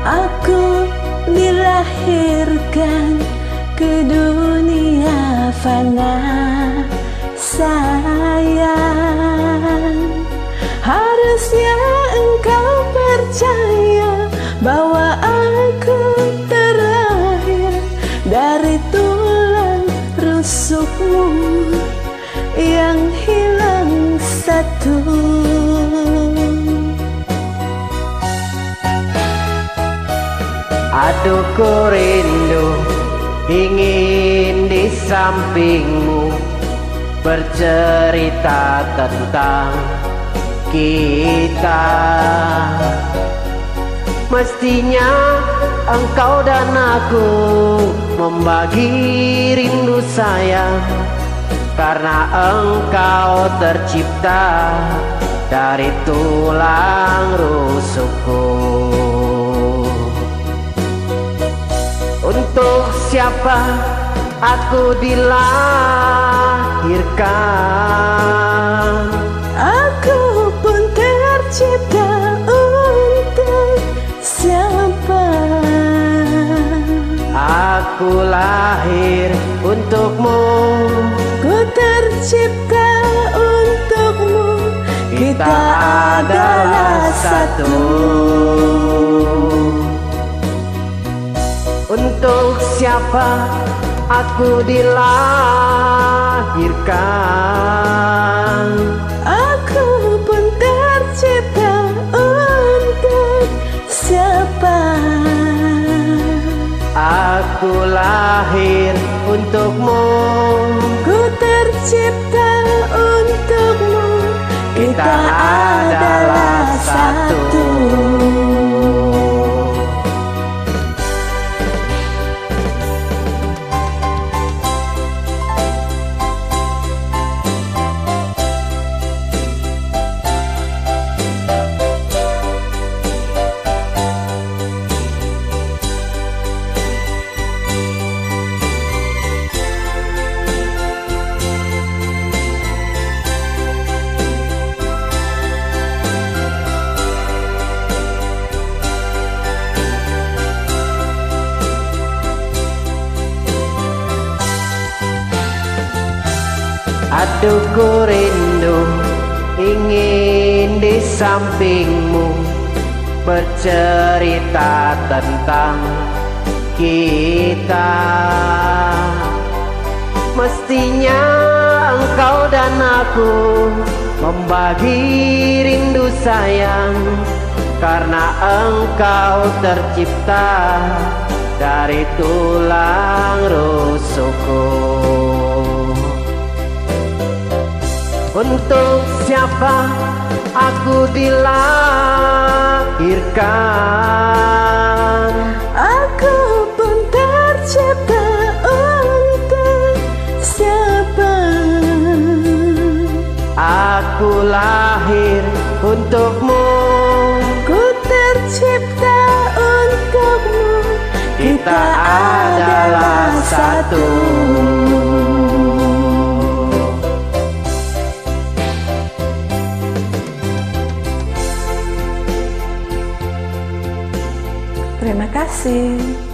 Aku dilahirkan ke dunia fana sayang. Harusnya engkau percaya bahwa aku terakhir dari tulang rusukmu yang Ku rindu ingin di sampingmu Bercerita tentang kita. Mestinya engkau dan aku membagi rindu sayang Karena engkau tercipta dari tulang rusukku Siapa aku dilahirkan? Aku pun tercipta untuk siapa? Aku lahir untukmu. Ku tercipta untukmu. Kita adalah satu Untuk siapa aku dilahirkan? Aku pun tercipta untuk siapa? Aku lahir untukmu. Ku tercipta untukmu. Kita adalah Aduh rindu ingin di sampingmu Bercerita tentang kita. Mestinya engkau dan aku membagi rindu sayang Karena engkau tercipta dari tulang rusukku Untuk siapa aku dilahirkan? Aku pun tercipta untuk siapa? Aku lahir untukmu. Ku tercipta untukmu. Kita adalah Terima kasih.